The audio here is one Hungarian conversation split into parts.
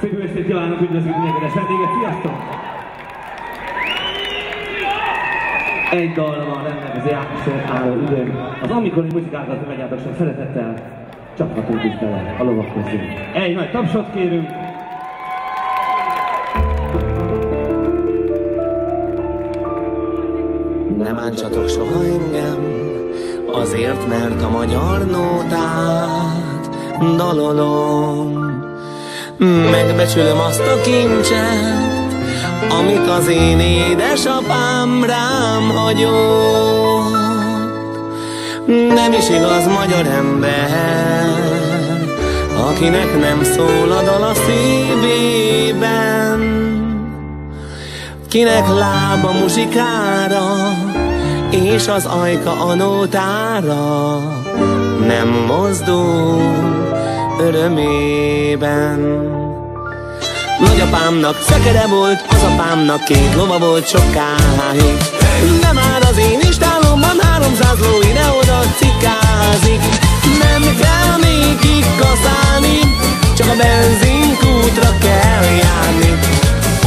Szép jó estét kívánok, üdvözlünk mindenkinek vendéget, sziasztok! Egy dalra van rendelkező Ákosról álló üdvöm. Az amikor egy muzikákat megjátok sem szeretettel, csaphatunk is bele a lovak közé. Egy nagy tapsot kérünk, Ne bántsatok soha engem, azért, mert a magyar nótát dalolom. Megbecsülöm azt a kincset, amit az én édesapám rám hagyott. Nem is igaz magyar ember, akinek nem szól a dal a szívében. Kinek lába muzsikára, és az ajka a nótára nem mozdul örömében. Nagyapámnak szekere volt, az apámnak két lova volt sokáig. De már az én istálomban háromszáz ló ide-oda cikázik. Nem kell még kikaszálni, csak a benzinkútra kell járni.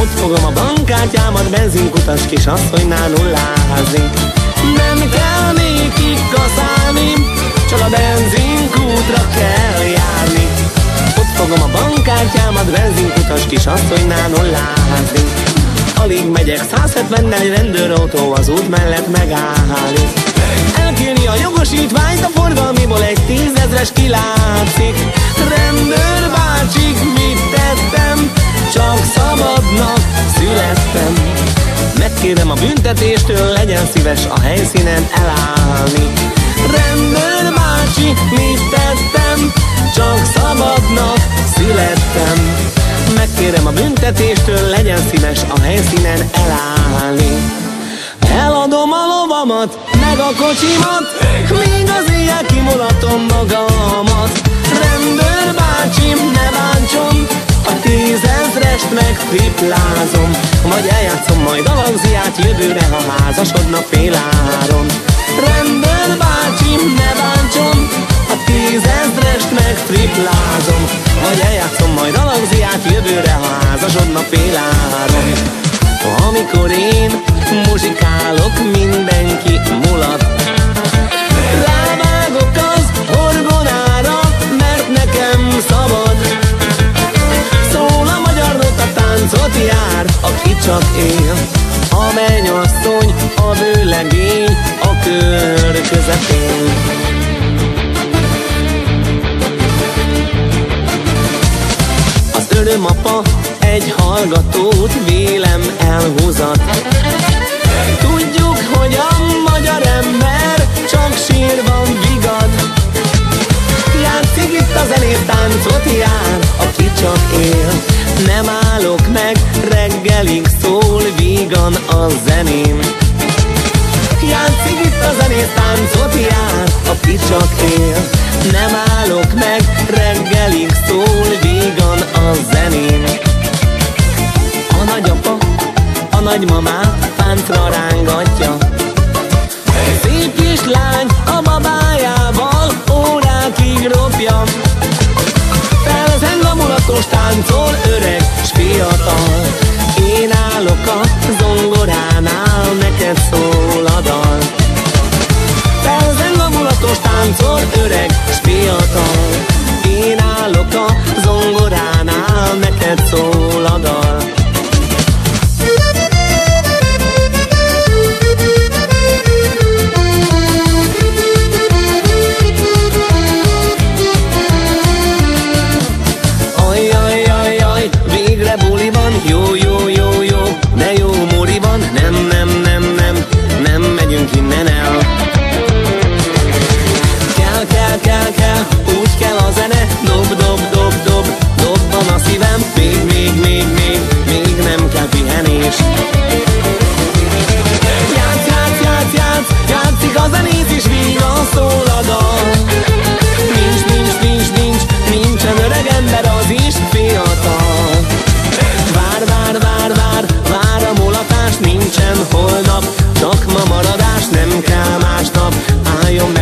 Ott fogom a bankkártyámat, benzinkutas kisasszonynál nullázni. Nem kell még kikaszálni, kisasszonynál nullázni. Alig megyek 170-nel, rendőrautó az út mellett megállni. Elkérni a jogosítványt, a forgalmiból egy tízezres kilátszik. Rendőr bácsik, mit tettem? Csak szabadnak születtem. Megkérem a büntetéstől, legyen szíves a helyszínen elállni. Rendőr bácsi, mit tettem? Csak szabadnak születtem. Megkérem a büntetéstől, legyen szíves a helyszínen elállni. Eladom a lovamat, meg a kocsimat, míg az éjjel kimulatom magamat. Rendőr bácsi, ne bántson, a tízezrest meg triplázom Vagy eljátszom majd a lagziát jövőre, ha házasodna féláron Rendőr bácsi, ne bántson, a tízezrest meg triplázom Vagy eljátszom majd a lagziát jövőre, házasodna féláron Amikor én muzsikálok, mindenki mulat. Rávágok az orgonára, mert nekem szabad. Szól a magyar nota táncot jár, aki csak él. A mennyasszony, a vőlegény, a kör közepén Az örömapa egy hallgatót vélem elhúzat. Tudjuk, hogy a magyar ember csak sírban vigad. Játszik itt a zenét, táncot jár, aki csak él. Nem állok meg, reggelig szól vígan a zeném. Játszik itt a zenét, táncot jár, aki csak él. Nem állok meg, reggelig vagy ma már fent van.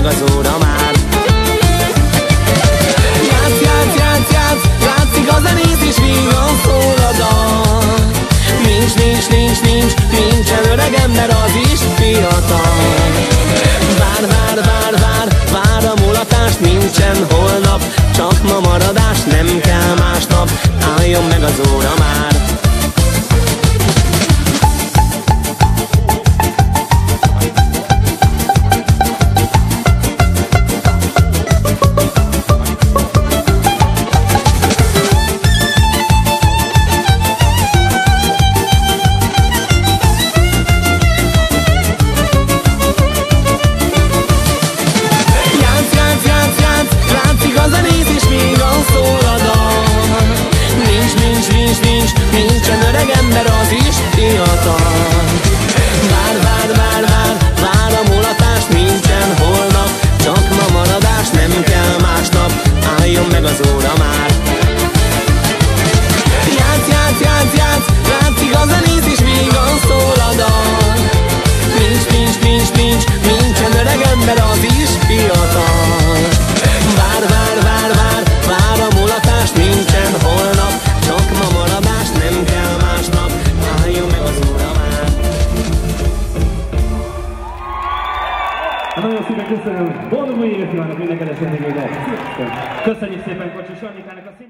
meg az óra már. Játsz, játsz, játsz, játsz, játszik a zenész és vígan szól a dal. Nincs, nincs, nincs, nincs, nincsen öreg ember, az is fiatal. Vár, vár, vár, vár, vár a mulatást, nincsen holnap. Csak ma maradás, nem kell másnap, álljon meg az óra már. Mulatás, nincsen holnap Csak ma maradás, nem kell másnap Álljon meg az óra már Nagyon szépen köszönöm. Boldog új évet kívánok minden kedves vendégeinek. Köszönjük szépen Kocsis Annikának a szín...